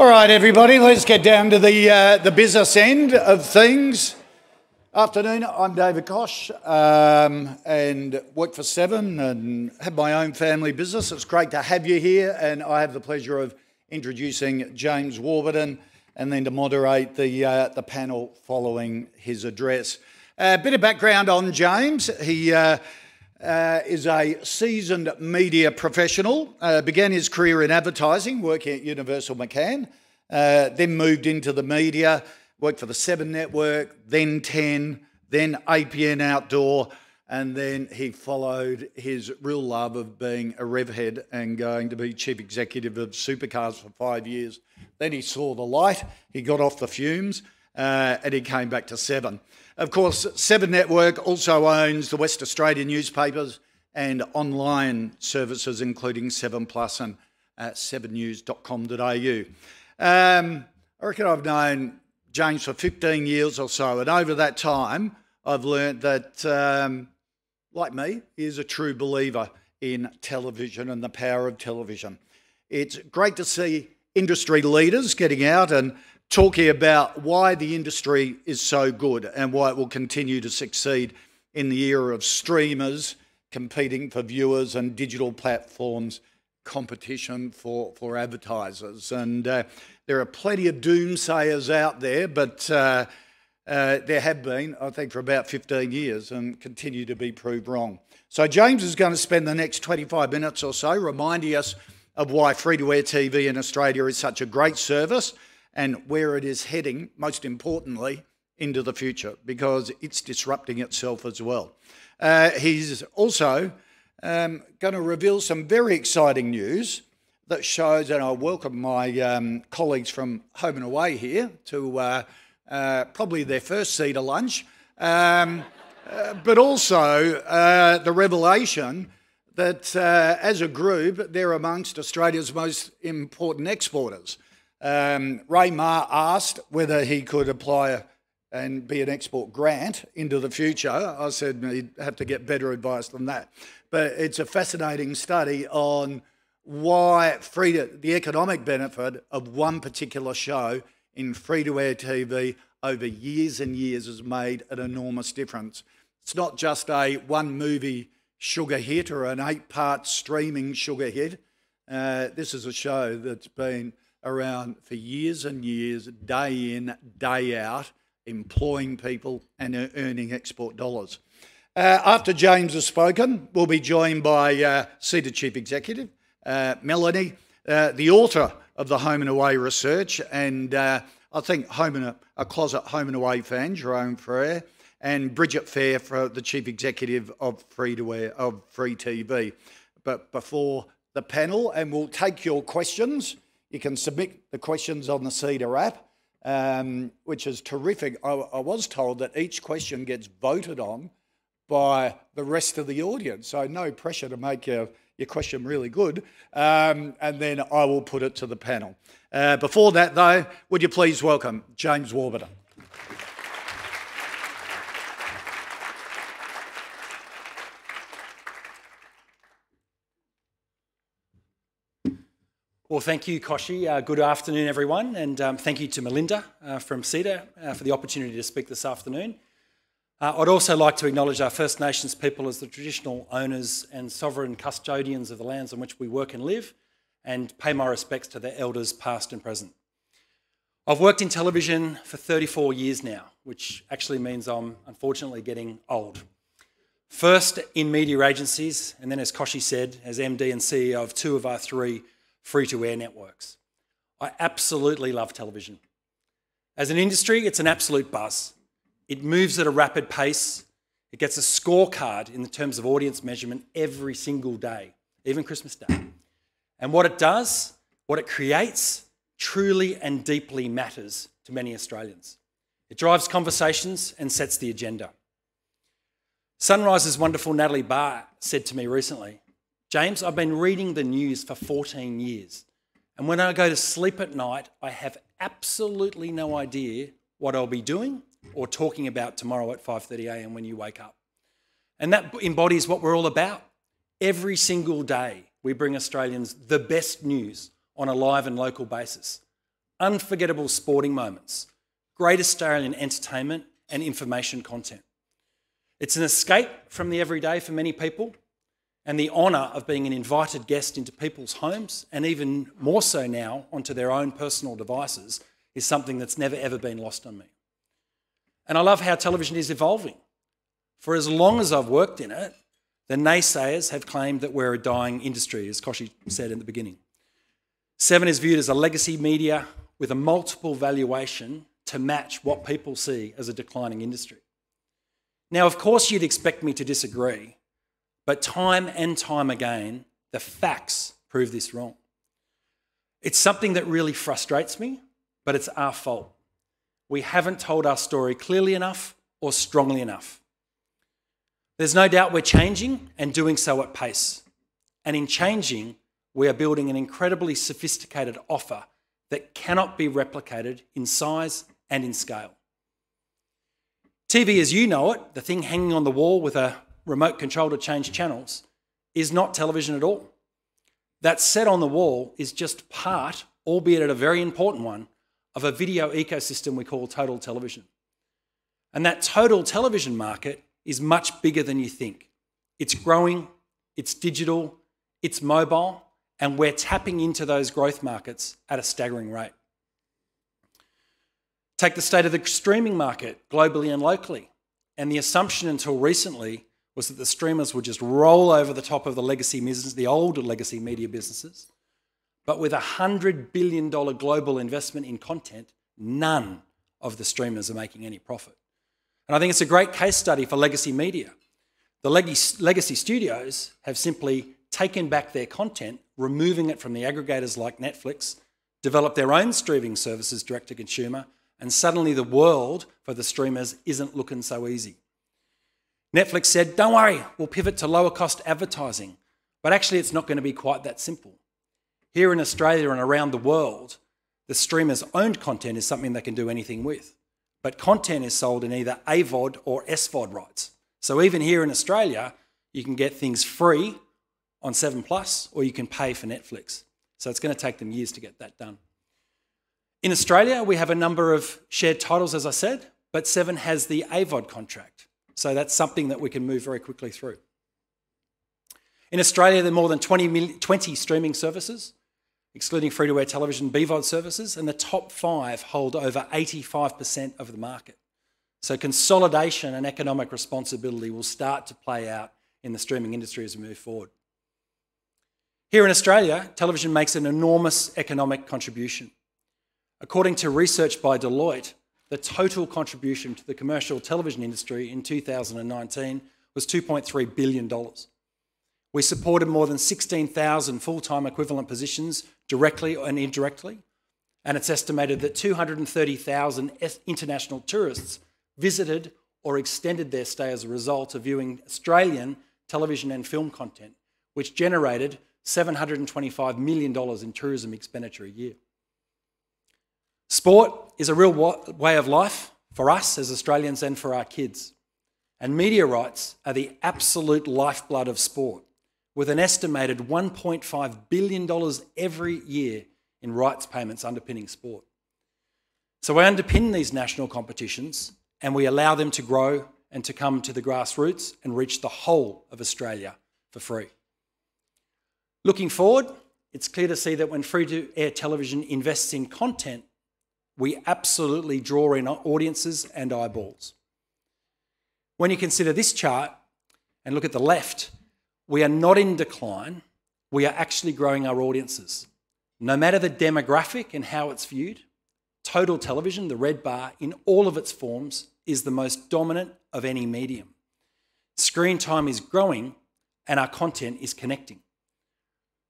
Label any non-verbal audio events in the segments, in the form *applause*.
All right, everybody, let's get down to the, uh, the business end of things. Afternoon, I'm David Koch um, and work for Seven and have my own family business. It's great to have you here, and I have the pleasure of introducing James Warburton and then to moderate the, uh, the panel following his address. A bit of background on James. He uh, uh, is a seasoned media professional, uh, began his career in advertising, working at Universal McCann, uh, then moved into the media worked for the Seven Network, then 10, then APN Outdoor, and then he followed his real love of being a rev head and going to be chief executive of Supercars for five years. Then he saw the light, he got off the fumes, uh, and he came back to Seven. Of course, Seven Network also owns the West Australian newspapers and online services, including Seven Plus and uh, sevennews.com.au. Um, I reckon I've known James for 15 years or so, and over that time, I've learned that, um, like me, he is a true believer in television and the power of television. It's great to see industry leaders getting out and talking about why the industry is so good and why it will continue to succeed in the era of streamers competing for viewers and digital platforms competition for, for advertisers. And uh, there are plenty of doomsayers out there, but uh, uh, there have been, I think, for about 15 years and continue to be proved wrong. So, James is going to spend the next 25 minutes or so reminding us of why free to air TV in Australia is such a great service and where it is heading, most importantly, into the future because it's disrupting itself as well. Uh, he's also um, going to reveal some very exciting news that shows, and I welcome my um, colleagues from Home and Away here to uh, uh, probably their first seat of lunch, um, uh, but also uh, the revelation that uh, as a group, they're amongst Australia's most important exporters. Um, Ray Meagher asked whether he could apply and be an export grant into the future. I said he'd have to get better advice than that. But it's a fascinating study on why free to, the economic benefit of one particular show in free to air TV over years and years has made an enormous difference. It's not just a one movie sugar hit or an eight part streaming sugar hit. Uh, this is a show that's been around for years and years, day in, day out, employing people and earning export dollars. Uh, after James has spoken, we'll be joined by uh, CEDA Chief Executive, uh, Melanie, uh, the author of the Home and Away research, and uh, I think home and a, a, closet Home and Away fan, Jerome Fahrer, and Bridget Fair, for the Chief Executive of Free to Air of Free TV. But before the panel, and we'll take your questions. You can submit the questions on the CEDA app, um, which is terrific. I, I was told that each question gets voted on by the rest of the audience, so no pressure to make your your question really good, um, and then I will put it to the panel. Uh, before that, though, would you please welcome James Warburton. Well, thank you, Kochie. Uh, good afternoon, everyone, and um, thank you to Melinda uh, from CEDA uh, for the opportunity to speak this afternoon. Uh, I'd also like to acknowledge our First Nations people as the traditional owners and sovereign custodians of the lands on which we work and live, and pay my respects to their elders past and present. I've worked in television for 34 years now, which actually means I'm unfortunately getting old. First in media agencies, and then, as Kochie said, as MD and CEO of two of our three free to air networks. I absolutely love television. As an industry, it's an absolute buzz. It moves at a rapid pace. It gets a scorecard in the terms of audience measurement every single day, even Christmas Day. And what it does, what it creates, truly and deeply matters to many Australians. It drives conversations and sets the agenda. Sunrise's wonderful Natalie Barr said to me recently, James, I've been reading the news for 14 years. And when I go to sleep at night, I have absolutely no idea what I'll be doing or talking about tomorrow at 5:30 a.m. when you wake up. And that embodies what we're all about. Every single day, we bring Australians the best news on a live and local basis. unforgettable sporting moments, great Australian entertainment and information content. It's an escape from the everyday for many people and the honour of being an invited guest into people's homes and even more so now onto their own personal devices is something that's never ever been lost on me. And I love how television is evolving. For as long as I've worked in it, the naysayers have claimed that we're a dying industry, as Kochie said in the beginning. Seven is viewed as a legacy media with a multiple valuation to match what people see as a declining industry. Now, of course, you'd expect me to disagree, but time and time again, the facts prove this wrong. It's something that really frustrates me, but it's our fault. We haven't told our story clearly enough or strongly enough. There's no doubt we're changing and doing so at pace. And in changing, we are building an incredibly sophisticated offer that cannot be replicated in size and in scale. TV as you know it, the thing hanging on the wall with a remote control to change channels, is not television at all. That set on the wall is just part, albeit at a very important one, of a video ecosystem we call total television. And that total television market is much bigger than you think. It's growing, it's digital, it's mobile, and we're tapping into those growth markets at a staggering rate. Take the state of the streaming market globally and locally. And the assumption until recently was that the streamers would just roll over the top of the legacy business, the older legacy media businesses. But with a $100 billion global investment in content, none of the streamers are making any profit. And I think it's a great case study for legacy media. The legacy studios have simply taken back their content, removing it from the aggregators like Netflix, developed their own streaming services direct to consumer, and suddenly the world for the streamers isn't looking so easy. Netflix said, Don't worry, we'll pivot to lower cost advertising. But actually, it's not going to be quite that simple. Here in Australia and around the world, the streamer's owned content is something they can do anything with. But content is sold in either AVOD or SVOD rights. So even here in Australia, you can get things free on 7 Plus or you can pay for Netflix. So it's going to take them years to get that done. In Australia, we have a number of shared titles, as I said, but Seven has the AVOD contract. So that's something that we can move very quickly through. In Australia, there are more than 20, 20 streaming services, excluding free to air television BVOD services, and the top five hold over 85% of the market. So consolidation and economic responsibility will start to play out in the streaming industry as we move forward. Here in Australia, television makes an enormous economic contribution. According to research by Deloitte, the total contribution to the commercial television industry in 2019 was $2.3 billion. We supported more than 16,000 full time equivalent positions directly and indirectly, and it's estimated that 230,000 international tourists visited or extended their stay as a result of viewing Australian television and film content, which generated $725 million in tourism expenditure a year. Sport is a real way of life for us as Australians and for our kids. And media rights are the absolute lifeblood of sport, with an estimated $1.5 billion every year in rights payments underpinning sport. So we underpin these national competitions and we allow them to grow and to come to the grassroots and reach the whole of Australia for free. Looking forward, it's clear to see that when free to air television invests in content, we absolutely draw in audiences and eyeballs. When you consider this chart and look at the left, we are not in decline, we are actually growing our audiences. No matter the demographic and how it's viewed, total television, the red bar, in all of its forms, is the most dominant of any medium. Screen time is growing and our content is connecting.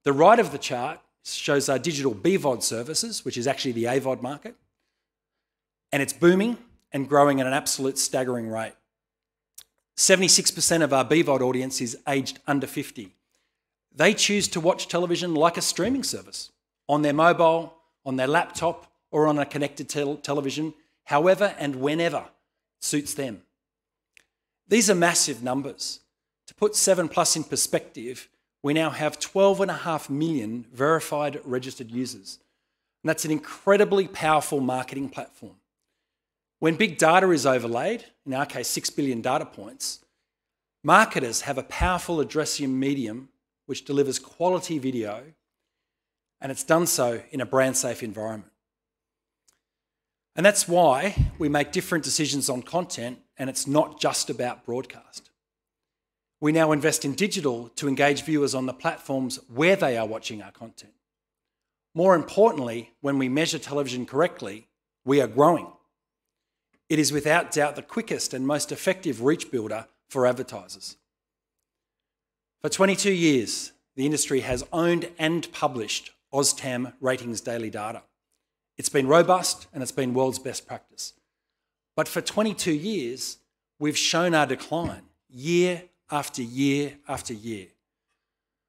The right of the chart shows our digital BVOD services, which is actually the AVOD market and it's booming and growing at an absolute staggering rate. 76% of our BVOD audience is aged under 50. They choose to watch television like a streaming service on their mobile, on their laptop, or on a connected tel- television, however and whenever suits them. These are massive numbers. To put 7 Plus in perspective, we now have 12.5 million verified registered users, And that's an incredibly powerful marketing platform. When big data is overlaid, in our case, 6 billion data points, marketers have a powerful addressing medium which delivers quality video, and it's done so in a brand safe environment. And that's why we make different decisions on content, and it's not just about broadcast. We now invest in digital to engage viewers on the platforms where they are watching our content. More importantly, when we measure television correctly, we are growing. It is without doubt the quickest and most effective reach builder for advertisers. For 22 years, the industry has owned and published OzTAM ratings daily data. It's been robust and it's been world's best practice. But for 22 years, we've shown our decline year after year after year.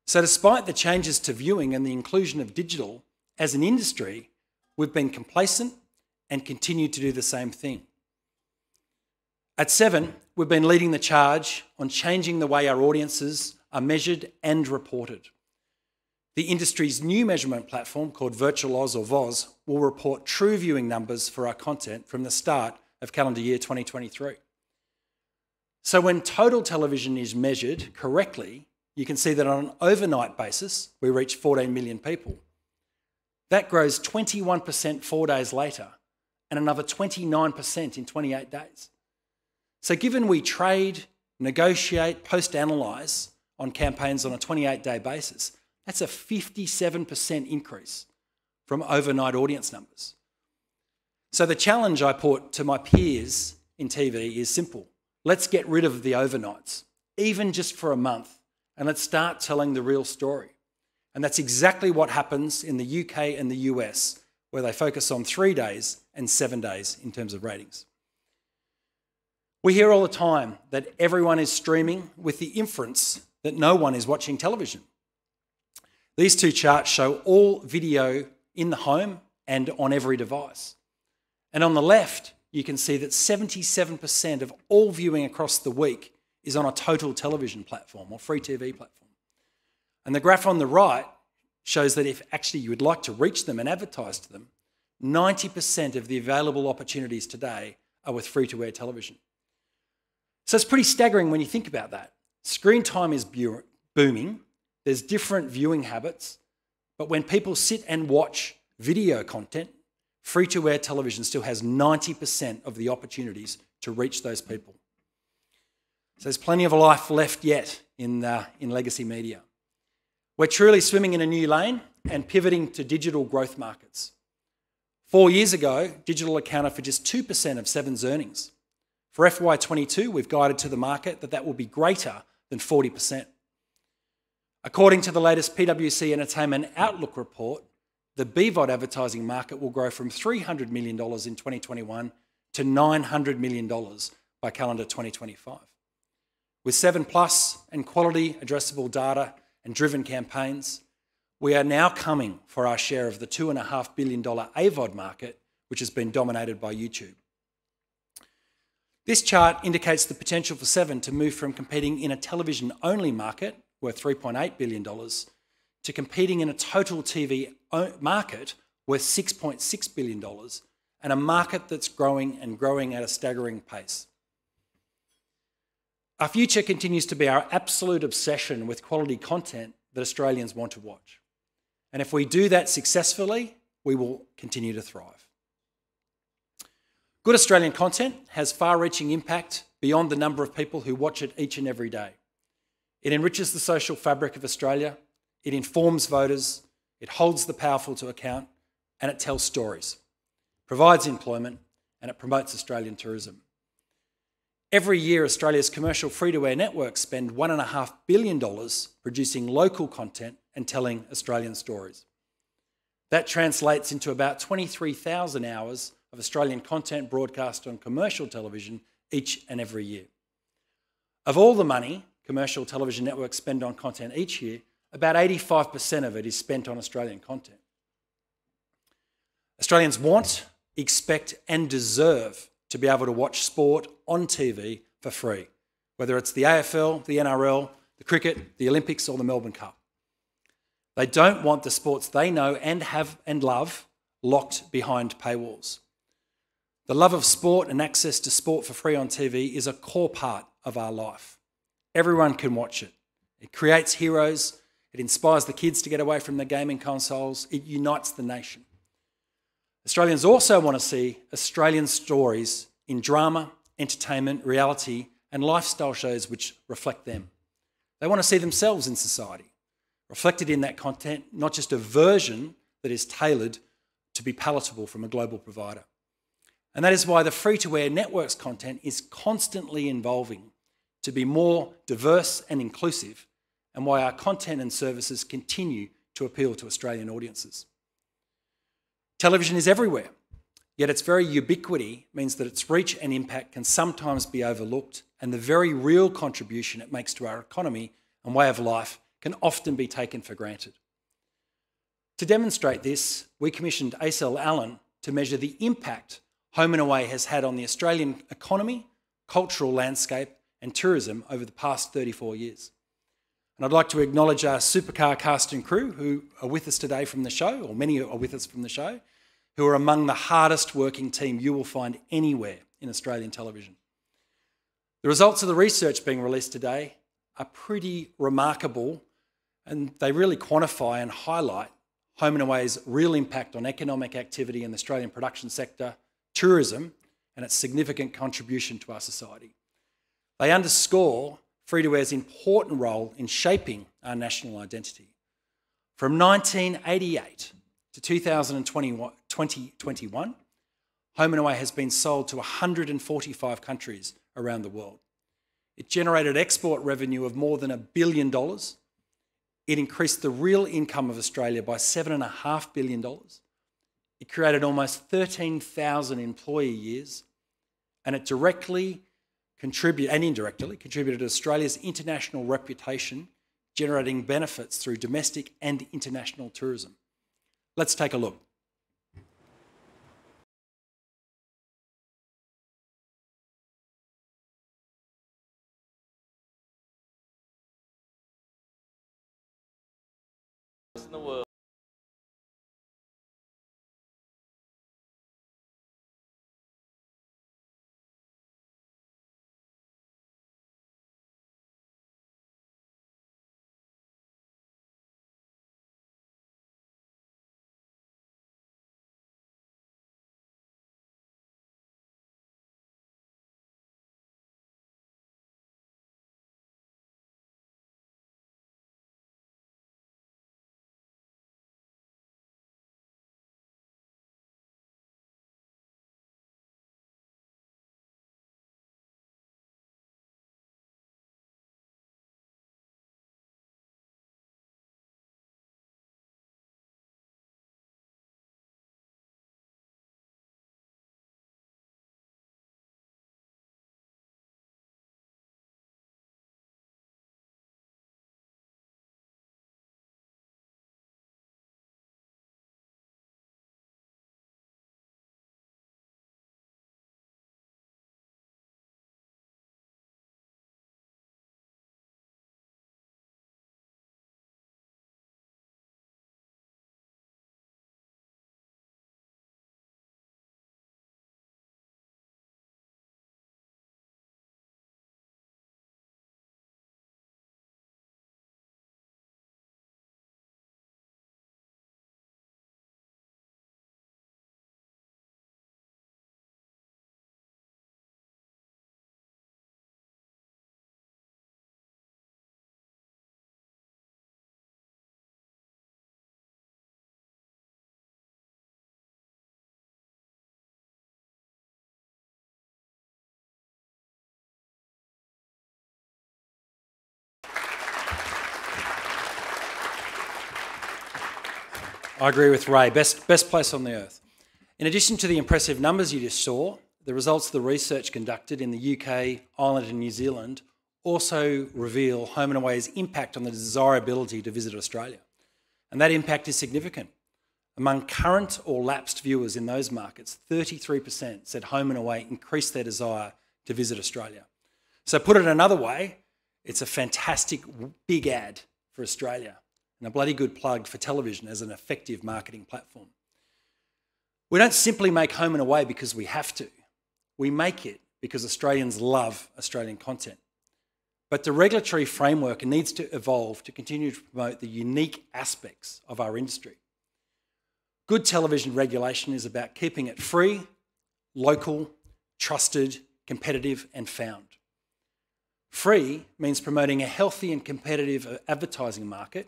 So, despite the changes to viewing and the inclusion of digital as an industry, we've been complacent and continue to do the same thing. At Seven, we've been leading the charge on changing the way our audiences are measured and reported. The industry's new measurement platform called Virtual Oz or VOZ will report true viewing numbers for our content from the start of calendar year 2023. So when total television is measured correctly, you can see that on an overnight basis, we reach 14 million people. That grows 21% four days later and another 29% in 28 days. So, given we trade, negotiate, post analyse on campaigns on a 28 day basis, that's a 57% increase from overnight audience numbers. So, the challenge I put to my peers in TV is simple let's get rid of the overnights, even just for a month, and let's start telling the real story. And that's exactly what happens in the UK and the US, where they focus on three days and seven days in terms of ratings. We hear all the time that everyone is streaming with the inference that no one is watching television. These two charts show all video in the home and on every device. And on the left, you can see that 77% of all viewing across the week is on a total television platform or free TV platform. And the graph on the right shows that if actually you would like to reach them and advertise to them, 90% of the available opportunities today are with free to air television. So it's pretty staggering when you think about that. Screen time is booming, there's different viewing habits, but when people sit and watch video content, free to air television still has 90% of the opportunities to reach those people. So there's plenty of a life left yet in, uh, in legacy media. We're truly swimming in a new lane and pivoting to digital growth markets. Four years ago, digital accounted for just 2% of Seven's earnings. For FY22, we've guided to the market that that will be greater than 40%. According to the latest PwC Entertainment Outlook report, the BVOD advertising market will grow from $300 million in 2021 to $900 million by calendar 2025. With 7 Plus and quality addressable data and driven campaigns, we are now coming for our share of the $2.5 billion AVOD market, which has been dominated by YouTube. This chart indicates the potential for Seven to move from competing in a television only market worth $3.8 billion to competing in a total TV uh, market worth $6.6 billion and a market that's growing and growing at a staggering pace. Our future continues to be our absolute obsession with quality content that Australians want to watch. And if we do that successfully, we will continue to thrive. Good Australian content has far reaching impact beyond the number of people who watch it each and every day. It enriches the social fabric of Australia, it informs voters, it holds the powerful to account, and it tells stories, provides employment, and it promotes Australian tourism. Every year, Australia's commercial free to air networks spend $1.5 billion producing local content and telling Australian stories. That translates into about 23,000 hours of Australian content broadcast on commercial television each and every year. Of all the money commercial television networks spend on content each year, about 85% of it is spent on Australian content. Australians want, expect, and deserve to be able to watch sport on TV for free, whether it's the AFL, the NRL, the cricket, the Olympics, or the Melbourne Cup. They don't want the sports they know and have and love locked behind paywalls. The love of sport and access to sport for free on TV is a core part of our life. Everyone can watch it. It creates heroes, it inspires the kids to get away from the gaming consoles, it unites the nation. Australians also want to see Australian stories in drama, entertainment, reality, and lifestyle shows which reflect them. They want to see themselves in society, reflected in that content, not just a version that is tailored to be palatable from a global provider. And that is why the free to air networks content is constantly evolving to be more diverse and inclusive, and why our content and services continue to appeal to Australian audiences. Television is everywhere, yet its very ubiquity means that its reach and impact can sometimes be overlooked, and the very real contribution it makes to our economy and way of life can often be taken for granted. To demonstrate this, we commissioned ACIL Allen to measure the impact Home and Away has had on the Australian economy, cultural landscape, and tourism over the past 34 years. And I'd like to acknowledge our supercar cast and crew who are with us today from the show, or many are with us from the show, who are among the hardest working team you will find anywhere in Australian television. The results of the research being released today are pretty remarkable and they really quantify and highlight Home and Away's real impact on economic activity in the Australian production sector, tourism, and its significant contribution to our society. They underscore free to air's important role in shaping our national identity. From 1988 to 2021, Home and Away has been sold to 145 countries around the world. It generated export revenue of more than a billion dollars. It increased the real income of Australia by $7.5 billion. It created almost 13,000 employee years, and it directly contributed and indirectly contributed to Australia's international reputation, generating benefits through domestic and international tourism. Let's take a look. in the world. I agree with Ray. Best, best place on the earth. In addition to the impressive numbers you just saw, the results of the research conducted in the UK, Ireland, and New Zealand also reveal Home and Away's impact on the desirability to visit Australia. And that impact is significant. Among current or lapsed viewers in those markets, 33% said Home and Away increased their desire to visit Australia. So, put it another way, it's a fantastic big ad for Australia and a bloody good plug for television as an effective marketing platform. We don't simply make home and away because we have to. We make it because Australians love Australian content. But the regulatory framework needs to evolve to continue to promote the unique aspects of our industry. Good television regulation is about keeping it free, local, trusted, competitive, and found. Free means promoting a healthy and competitive advertising market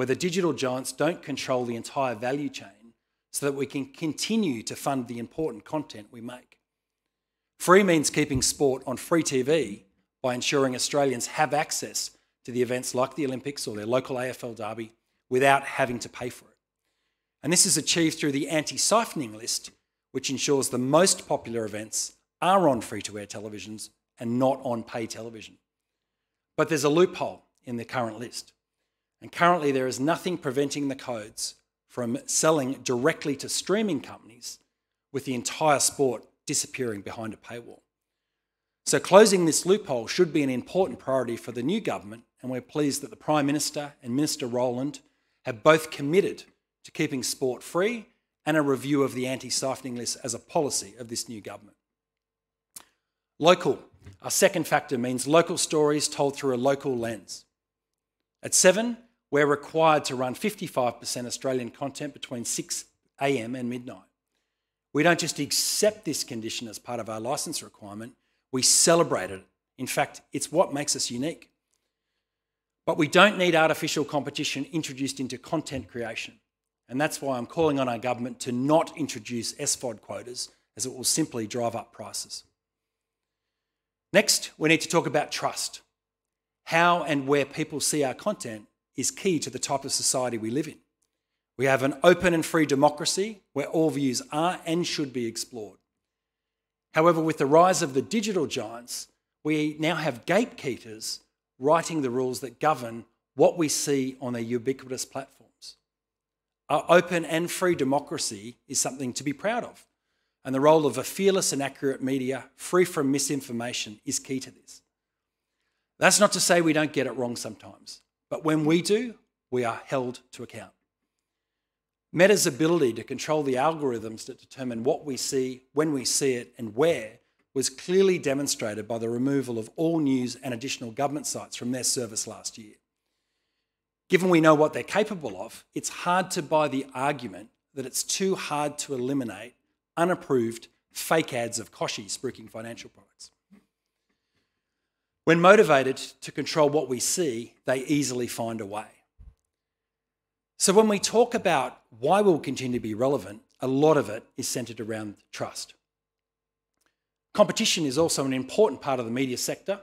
where the digital giants don't control the entire value chain so that we can continue to fund the important content we make. Free means keeping sport on free TV by ensuring Australians have access to the events like the Olympics or their local AFL derby without having to pay for it. And this is achieved through the anti siphoning list, which ensures the most popular events are on free to air televisions and not on pay television. But there's a loophole in the current list. And currently, there is nothing preventing the codes from selling directly to streaming companies with the entire sport disappearing behind a paywall. So, closing this loophole should be an important priority for the new government, and we're pleased that the Prime Minister and Minister Rowland have both committed to keeping sport free and a review of the anti siphoning list as a policy of this new government. Local. Our second factor means local stories told through a local lens. At seven, we're required to run 55% Australian content between 6am and midnight. We don't just accept this condition as part of our licence requirement, we celebrate it. In fact, it's what makes us unique. But we don't need artificial competition introduced into content creation. And that's why I'm calling on our government to not introduce SVOD quotas, as it will simply drive up prices. Next, we need to talk about trust. How and where people see our content is key to the type of society we live in. We have an open and free democracy where all views are and should be explored. However, with the rise of the digital giants, we now have gatekeepers writing the rules that govern what we see on their ubiquitous platforms. Our open and free democracy is something to be proud of, and the role of a fearless and accurate media, free from misinformation, is key to this. That's not to say we don't get it wrong sometimes, but when we do, we are held to account. Meta's ability to control the algorithms that determine what we see, when we see it, and where was clearly demonstrated by the removal of all news and additional government sites from their service last year. Given we know what they're capable of, it's hard to buy the argument that it's too hard to eliminate unapproved fake ads of Kochie spruiking financial products. When motivated to control what we see, they easily find a way. So, when we talk about why we'll continue to be relevant, a lot of it is centred around trust. Competition is also an important part of the media sector.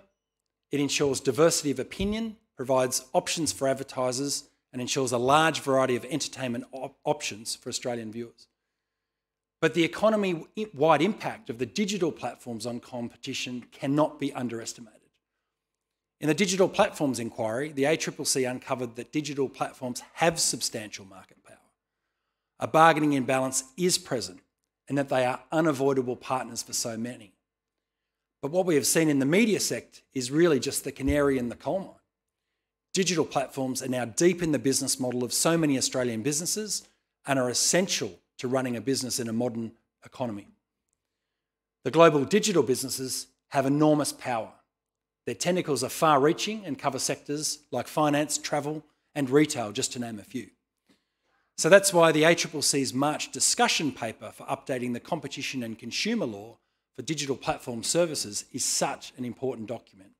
It ensures diversity of opinion, provides options for advertisers, and ensures a large variety of entertainment op options for Australian viewers. But the economy wide impact of the digital platforms on competition cannot be underestimated. In the Digital Platforms Inquiry, the ACCC uncovered that digital platforms have substantial market power. A bargaining imbalance is present and that they are unavoidable partners for so many. But what we have seen in the media sector is really just the canary in the coal mine. Digital platforms are now deep in the business model of so many Australian businesses and are essential to running a business in a modern economy. The global digital businesses have enormous power. Their tentacles are far reaching and cover sectors like finance, travel, and retail, just to name a few. So that's why the ACCC's March discussion paper for updating the competition and consumer law for digital platform services is such an important document,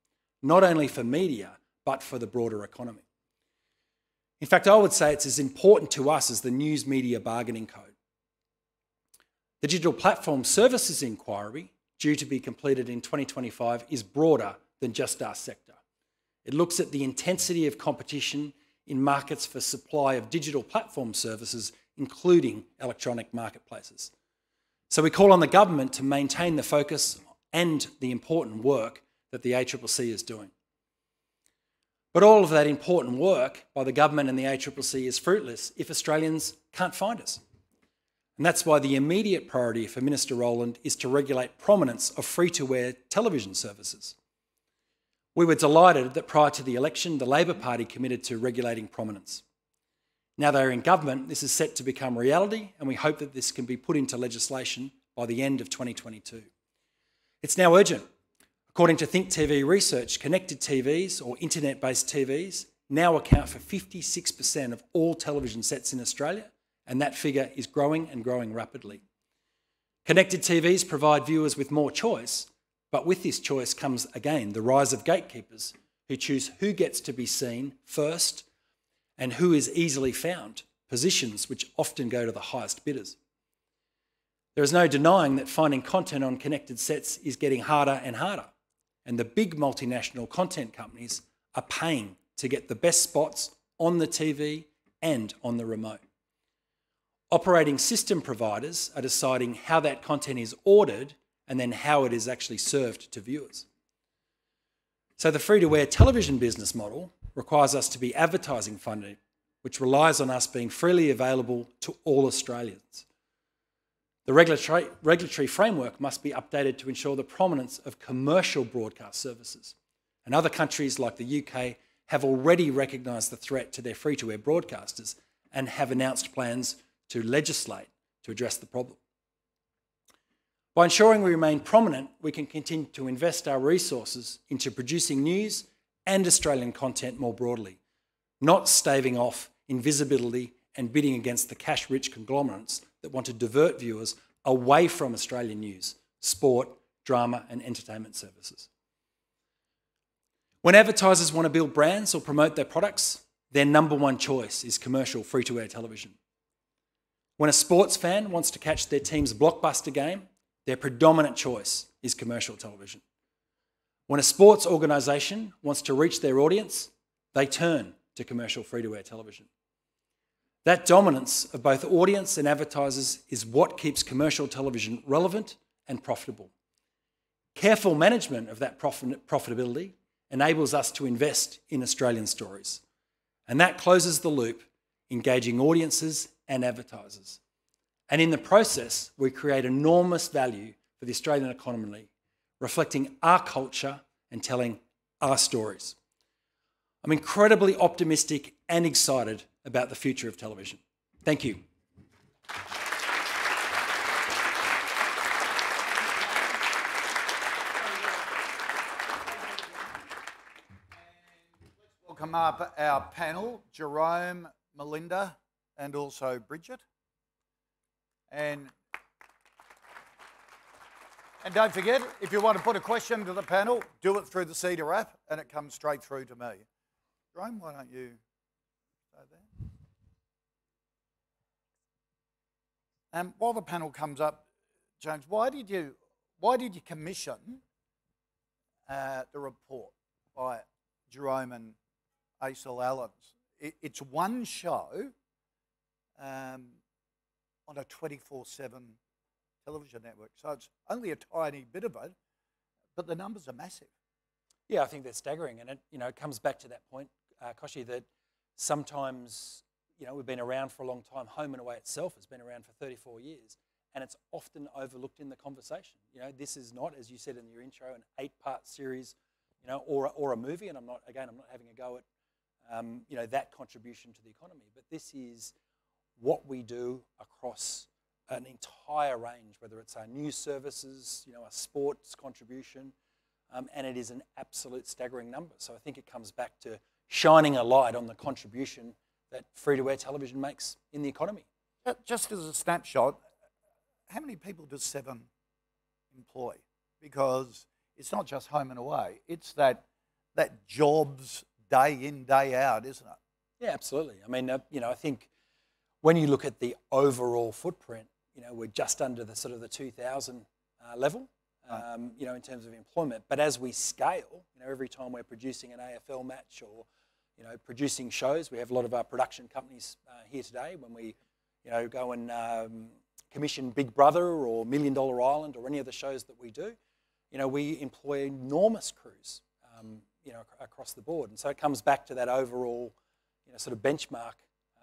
not only for media, but for the broader economy. In fact, I would say it's as important to us as the News Media Bargaining Code. The Digital Platform Services Inquiry, due to be completed in 2025, is broader than just our sector. It looks at the intensity of competition in markets for supply of digital platform services, including electronic marketplaces. So we call on the government to maintain the focus and the important work that the ACCC is doing. But all of that important work by the government and the ACCC is fruitless if Australians can't find us. And that's why the immediate priority for Minister Rowland is to regulate prominence of free to air television services. We were delighted that prior to the election, the Labor Party committed to regulating prominence. Now they're in government, this is set to become reality, and we hope that this can be put into legislation by the end of 2022. It's now urgent. According to Think TV research, connected TVs or internet based TVs now account for 56% of all television sets in Australia, and that figure is growing and growing rapidly. Connected TVs provide viewers with more choice, but with this choice comes again the rise of gatekeepers who choose who gets to be seen first and who is easily found, positions which often go to the highest bidders. There is no denying that finding content on connected sets is getting harder and harder, and the big multinational content companies are paying to get the best spots on the TV and on the remote. Operating system providers are deciding how that content is ordered and then how it is actually served to viewers. So, the free to air television business model requires us to be advertising funded, which relies on us being freely available to all Australians. The regulatory, regulatory framework must be updated to ensure the prominence of commercial broadcast services. And other countries like the UK have already recognised the threat to their free to air broadcasters and have announced plans to legislate to address the problem. By ensuring we remain prominent, we can continue to invest our resources into producing news and Australian content more broadly, not staving off invisibility and bidding against the cash rich conglomerates that want to divert viewers away from Australian news, sport, drama, and entertainment services. When advertisers want to build brands or promote their products, their number one choice is commercial free to air television. When a sports fan wants to catch their team's blockbuster game, their predominant choice is commercial television. When a sports organisation wants to reach their audience, they turn to commercial free to air television. That dominance of both audience and advertisers is what keeps commercial television relevant and profitable. Careful management of that profit profitability enables us to invest in Australian stories. And that closes the loop, engaging audiences and advertisers. And in the process, we create enormous value for the Australian economy reflecting our culture and telling our stories. I'm incredibly optimistic and excited about the future of television. Thank you. Welcome up our panel, Jerome, Melinda, and also Bridget. And and don't forget, if you want to put a question to the panel, do it through the CEDA app and it comes straight through to me. Jerome, why don't you go there? And while the panel comes up, James, why did you why did you commission uh, the report by Jerome and ACIL Allens? It, it's one show um, on a 24 7 television network. So it's only a tiny bit of it, but the numbers are massive. Yeah, I think they're staggering, and it you know it comes back to that point, uh, Kochie, that sometimes you know we've been around for a long time. Home and Away itself has been around for 34 years, and it's often overlooked in the conversation. You know, this is not, as you said in your intro, an eight-part series, you know, or or a movie. And I'm not again, I'm not having a go at um, you know that contribution to the economy, but this is what we do across an entire range, whether it's our news services, you know, our sports contribution, um, and it is an absolute staggering number. So I think it comes back to shining a light on the contribution that free-to-air television makes in the economy. Just as a snapshot, how many people does Seven employ? Because it's not just home and away; it's that that jobs day in day out, isn't it? Yeah, absolutely. I mean, uh, you know, I think when you look at the overall footprint you know, we're just under the sort of the 2000 uh, level, um, you know, in terms of employment. But as we scale, you know, every time we're producing an AFL match or, you know, producing shows, we have a lot of our production companies uh, here today when we, you know, go and um, commission Big Brother or Million Dollar Island or any of the shows that we do. You know, we employ enormous crews, um, you know, across the board. And so it comes back to that overall, you know, sort of benchmark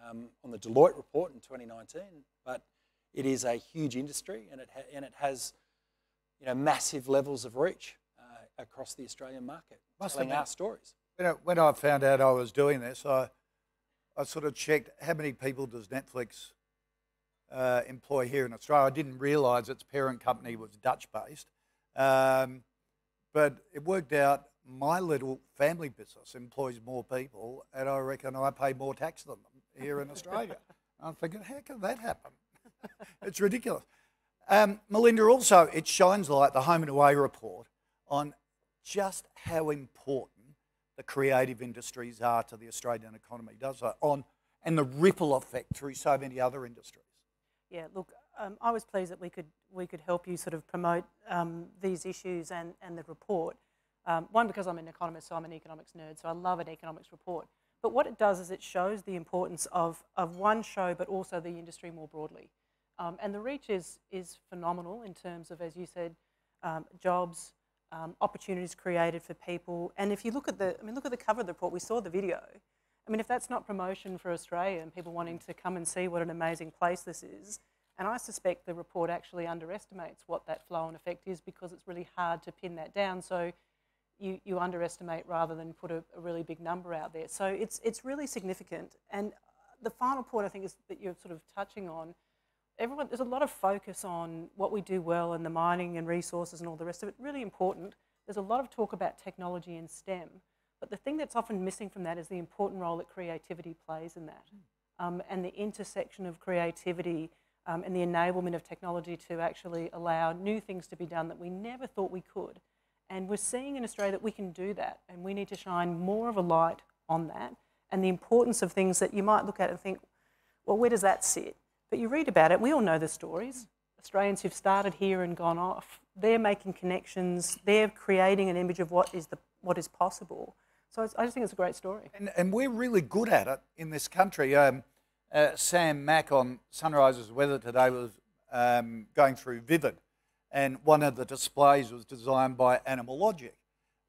um, on the Deloitte report in 2019. But it is a huge industry and it, and it has you know, massive levels of reach uh, across the Australian market, Must telling our stories. You know, when I found out I was doing this, I, I sort of checked how many people does Netflix uh, employ here in Australia. I didn't realise its parent company was Dutch based, um, but it worked out my little family business employs more people, and I reckon I pay more tax than them here in Australia. I'm thinking, how can that happen? *laughs* it's ridiculous. Um, Melinda, also, it shines light, the home and away report, on just how important the creative industries are to the Australian economy, does it? On, and the ripple effect through so many other industries. Yeah, look, um, I was pleased that we could, we could help you sort of promote um, these issues and, and the report. Um, one, because I'm an economist, so I'm an economics nerd, so I love an economics report. But what it does is it shows the importance of, of one show, but also the industry more broadly. Um, and the reach is, is phenomenal in terms of, as you said, um, jobs, um, opportunities created for people. And if you look at the, I mean, look at the cover of the report, we saw the video. I mean, if that's not promotion for Australia and people wanting to come and see what an amazing place this is, and I suspect the report actually underestimates what that flow and effect is because it's really hard to pin that down. So you, you underestimate rather than put a, a really big number out there. So it's, it's really significant. And the final point I think is that you're sort of touching on everyone, there's a lot of focus on what we do well and the mining and resources and all the rest of it. Really important. There's a lot of talk about technology and STEM, but the thing that's often missing from that is the important role that creativity plays in that, um, and the intersection of creativity um, and the enablement of technology to actually allow new things to be done that we never thought we could. And we're seeing in Australia that we can do that, and we need to shine more of a light on that and the importance of things that you might look at and think, well, where does that sit? But you read about it, we all know the stories. Australians who've started here and gone off, they're making connections, they're creating an image of what is, the, what is possible. So I just think it's a great story. And, and we're really good at it in this country. Um, uh, Sam Mac on Sunrise's Weather today was um, going through Vivid, and one of the displays was designed by Animal Logic.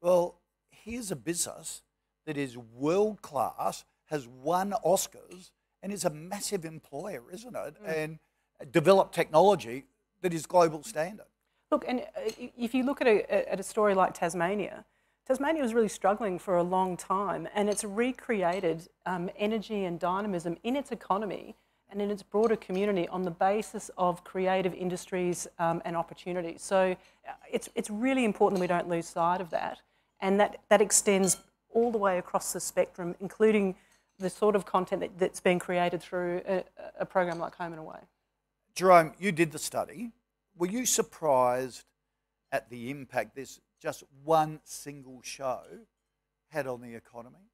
Well, here's a business that is world class, has won Oscars, and is a massive employer, isn't it? Mm. And develop technology that is global standard. Look, and uh, if you look at a, at a story like Tasmania, Tasmania was really struggling for a long time, and it's recreated um, energy and dynamism in its economy and in its broader community on the basis of creative industries um, and opportunities. So uh, it's, it's really important that we don't lose sight of that, and that, that extends all the way across the spectrum, including the sort of content that, that's been created through a, a program like Home and Away. Jerome, you did the study. Were you surprised at the impact this just one single show had on the economy?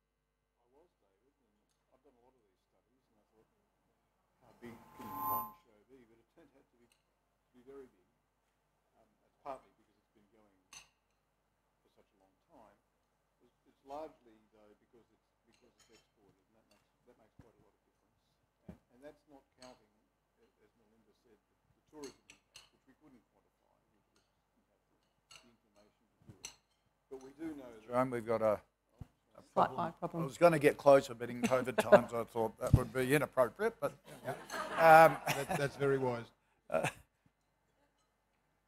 That's not counting, as Melinda said, the, the tourism impact, which we couldn't quantify. We just have the information to do it. But we do know that... Jerome, we've got a, a problem. problem. I was going to get closer, but in COVID *laughs* times I thought that would be inappropriate, but... Yeah. Um, *laughs* that, that's very wise. *laughs* Uh,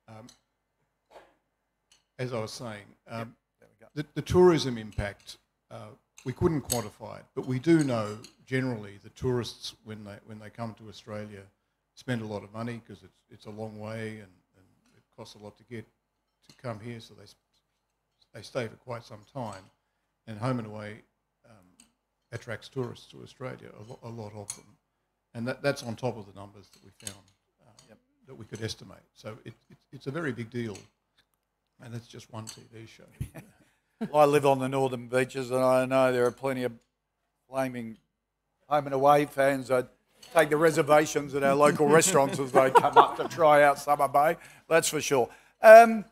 um, as I was saying, um, yep, the, the, tourism impact uh, we couldn't quantify it, but we do know generally the tourists when they when they come to Australia spend a lot of money because it's it's a long way and, and it costs a lot to get to come here, so they they stay for quite some time, and home and away um, attracts tourists to Australia a, lo- a, lot of them, and that, that's on top of the numbers that we found uh, yep. that we could estimate. So it, it, it's a very big deal, and that's just one TV show. *laughs* I live on the northern beaches, and I know there are plenty of flaming home and away fans that take the reservations at our local restaurants as they come up to try out Summer Bay. That's for sure. Um,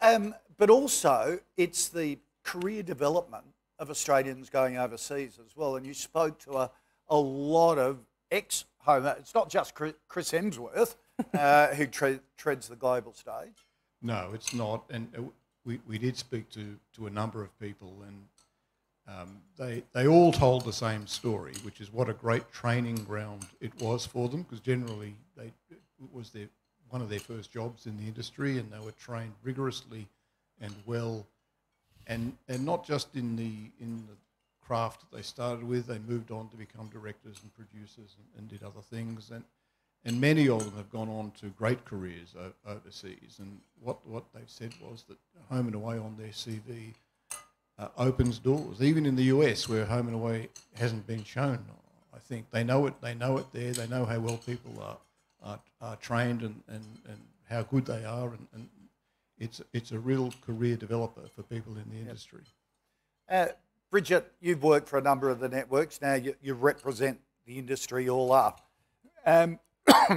um, but also, it's the career development of Australians going overseas as well. And you spoke to a, a lot of ex home. It's not just Chris Hemsworth uh, who tre- treads the global stage. No, it's not. And uh, we, we did speak to, to a number of people, and um, they, they all told the same story, which is what a great training ground it was for them, because generally they, it was their, one of their first jobs in the industry, and they were trained rigorously and well, and, and not just in the, in the craft that they started with. They moved on to become directors and producers and, and did other things. And, and many of them have gone on to great careers o- overseas. And what, what they've said was that home and away on their CV uh, opens doors, even in the US where home and away hasn't been shown. I think they know it. They know it there. They know how well people are are, are trained and, and, and how good they are, and, and it's it's a real career developer for people in the industry. Uh, Bridget, you've worked for a number of the networks. Now you, you represent the industry all up. Um, *coughs*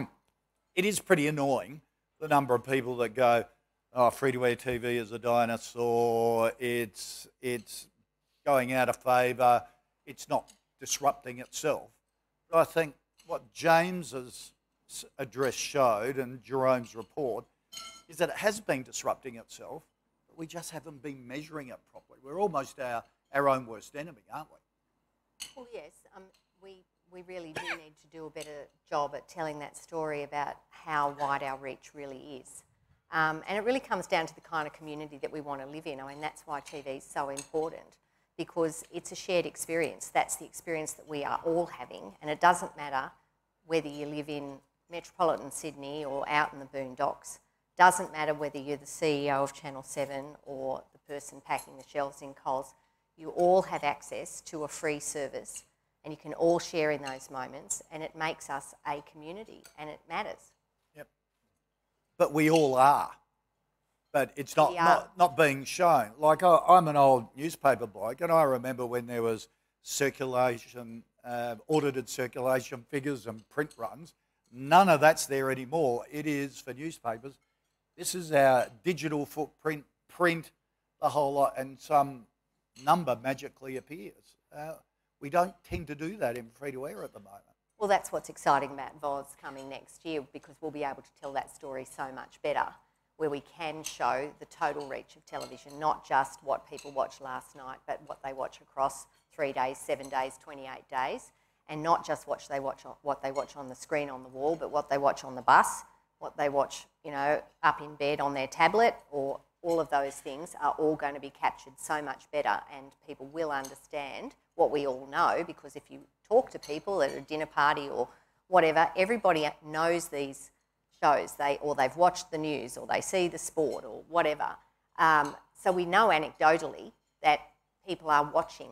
it is pretty annoying the number of people that go, "Oh, free to air TV is a dinosaur. It's it's going out of favour. It's not disrupting itself." But I think what James's address showed and Jerome's report is that it has been disrupting itself, but we just haven't been measuring it properly. We're almost our, our own worst enemy, aren't we? Well, yes, um, we, we really do need to do a better job at telling that story about how wide our reach really is. Um, and it really comes down to the kind of community that we want to live in. I mean, that's why TV is so important because it's a shared experience. That's the experience that we are all having, and it doesn't matter whether you live in metropolitan Sydney or out in the boondocks. Doesn't matter whether you're the CEO of Channel 7 or the person packing the shelves in Coles. You all have access to a free service and you can all share in those moments and it makes us a community and it matters. Yep. But we all are. But it's not, not, not being shown. Like, I, I'm an old newspaper bloke, and I remember when there was circulation, uh, audited circulation figures and print runs. None of that's there anymore. It is for newspapers. This is our digital footprint, print, the whole lot, and some number magically appears. Uh, we don't tend to do that in free to air at the moment. Well, that's what's exciting about VOZ coming next year because we'll be able to tell that story so much better, where we can show the total reach of television, not just what people watched last night, but what they watch across three days, seven days, 28 days, and not just watch they watch on, what they watch on the screen on the wall, but what they watch on the bus, what they watch, you know, up in bed on their tablet, or all of those things are all going to be captured so much better, and people will understand what we all know because if you talk to people at a dinner party or whatever, everybody knows these shows, they or they've watched the news or they see the sport or whatever. Um, so we know anecdotally that people are watching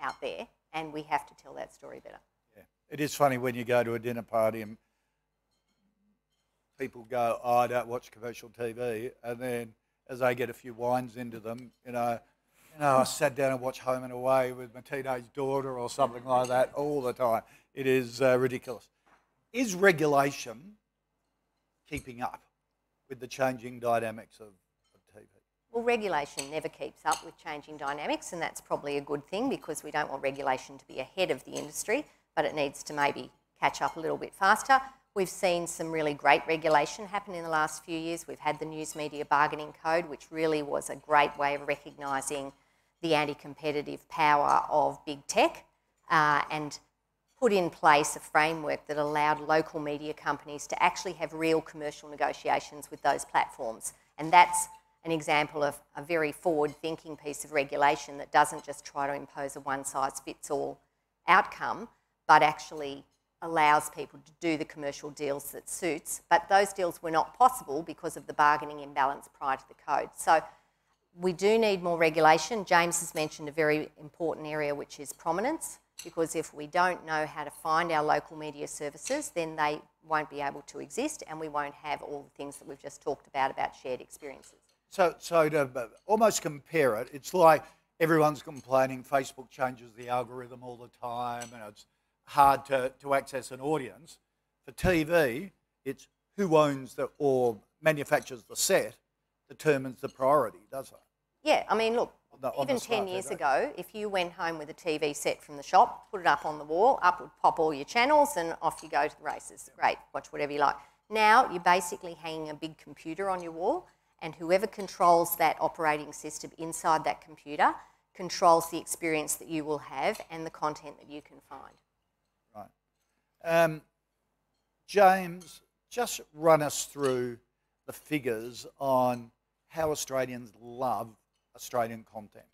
out there, and we have to tell that story better. Yeah. It is funny when you go to a dinner party and people go, oh, I don't watch commercial TV. And then as they get a few wines into them, you know, you know, I sat down and watched Home and Away with my teenage daughter or something like that all the time. It is uh, ridiculous. Is regulation keeping up with the changing dynamics of, of TV? Well, regulation never keeps up with changing dynamics, and that's probably a good thing because we don't want regulation to be ahead of the industry, but it needs to maybe catch up a little bit faster. We've seen some really great regulation happen in the last few years. We've had the News Media Bargaining Code, which really was a great way of recognising the anti competitive power of big tech uh, and put in place a framework that allowed local media companies to actually have real commercial negotiations with those platforms. And that's an example of a very forward thinking piece of regulation that doesn't just try to impose a one size fits all outcome, but actually allows people to do the commercial deals that suits. But those deals were not possible because of the bargaining imbalance prior to the code. So we do need more regulation. James has mentioned a very important area, which is prominence, because if we don't know how to find our local media services, then they won't be able to exist and we won't have all the things that we've just talked about, about shared experiences. So, so to uh, almost compare it, it's like everyone's complaining Facebook changes the algorithm all the time and it's hard to, to access an audience. For TV, it's who owns the or manufactures the set determines the priority, does it? Yeah, I mean, look, the- even 10 years ago, if you went home with a TV set from the shop, put it up on the wall, up would pop all your channels, and off you go to the races. Great, watch whatever you like. Now, you're basically hanging a big computer on your wall, and whoever controls that operating system inside that computer controls the experience that you will have and the content that you can find. Um, James, just run us through the figures on how Australians love Australian content.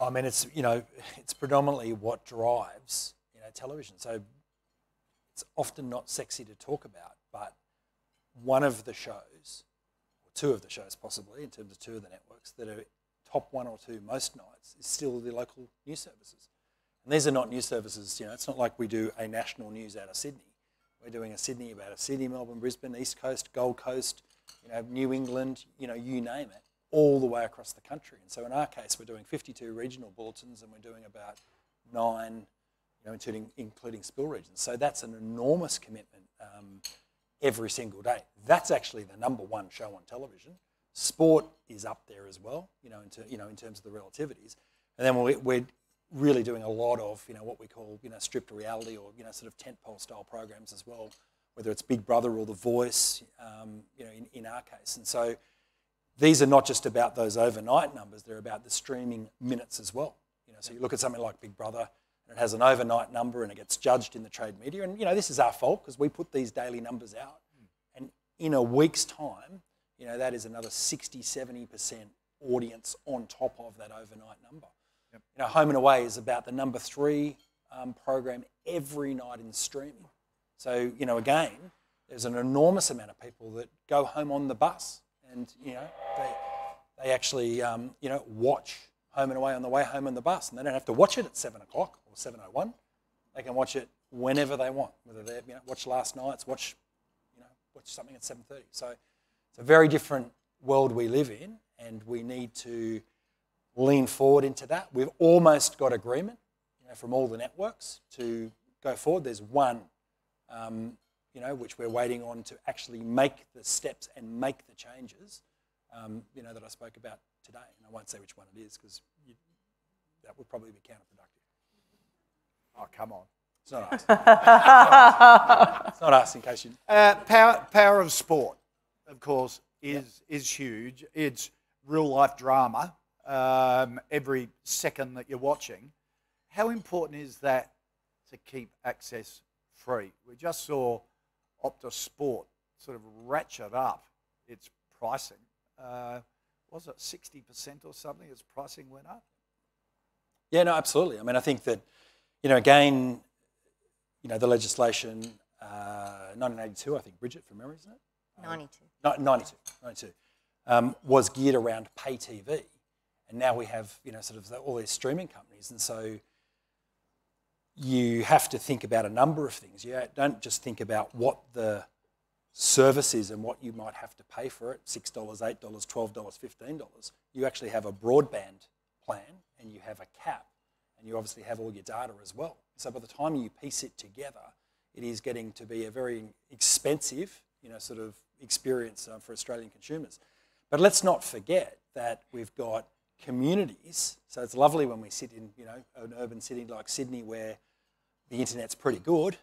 I mean, it's you know, it's predominantly what drives you know television. So it's often not sexy to talk about, but one of the shows, or two of the shows possibly, in terms of two of the networks that are top one or two most nights, is still the local news services. And these are not news services. You know, it's not like we do a national news out of Sydney. We're doing a Sydney about a Sydney, Melbourne, Brisbane, East Coast, Gold Coast, you know, New England, you know, you name it all the way across the country. And so in our case, we're doing 52 regional bulletins and we're doing about nine, you know, including, including spill regions. So that's an enormous commitment um, every single day. That's actually the number one show on television. Sport is up there as well, you know, in, you know, in terms of the relativities. And then we're, we're really doing a lot of, you know, what we call, you know, stripped reality or, you know, sort of tentpole style programs as well, whether it's Big Brother or The Voice, um, you know, in, in our case. And so these are not just about those overnight numbers, they're about the streaming minutes as well. You know, so you look at something like Big Brother, and it has an overnight number and it gets judged in the trade media. And you know, this is our fault because we put these daily numbers out. And in a week's time, you know, that is another 60, 70% audience on top of that overnight number. Yep. You know, Home and Away is about the number three um, program every night in streaming. So, you know, again, there's an enormous amount of people that go home on the bus and you know they they actually um, you know watch Home and Away on the way home on the bus, and they don't have to watch it at seven o'clock or seven o one. They can watch it whenever they want, whether they you know watch last night's, watch you know watch something at seven thirty. So it's a very different world we live in, and we need to lean forward into that. We've almost got agreement you know, from all the networks to go forward. There's one um, you know, which we're waiting on to actually make the steps and make the changes, um, you know, that I spoke about today. And I won't say which one it is because that would probably be counterproductive. Oh, come on. It's not us. *laughs* it's not us, in case you. Uh, power, power of sport, of course, is is huge. It's real life drama um, every second that you're watching. How important is that to keep access free? We just saw Optus Sport sort of ratchet up its pricing. Uh, was it 60% or something? Its pricing went up? Yeah, no, absolutely. I mean, I think that, you know, again, you know, the legislation, uh, 1982, I think, Bridget, from memory, isn't it? 92. Uh, 92, 92, um, was geared around pay TV. And now we have, you know, sort of all these streaming companies. And so you have to think about a number of things. You don't just think about what the service is and what you might have to pay for it $6, $8, $12, $15. You actually have a broadband plan and you have a cap and you obviously have all your data as well. So by the time you piece it together, it is getting to be a very expensive, you know, sort of experience uh, for Australian consumers. But let's not forget that we've got communities. So it's lovely when we sit in, you know, an urban city like Sydney where the internet's pretty good.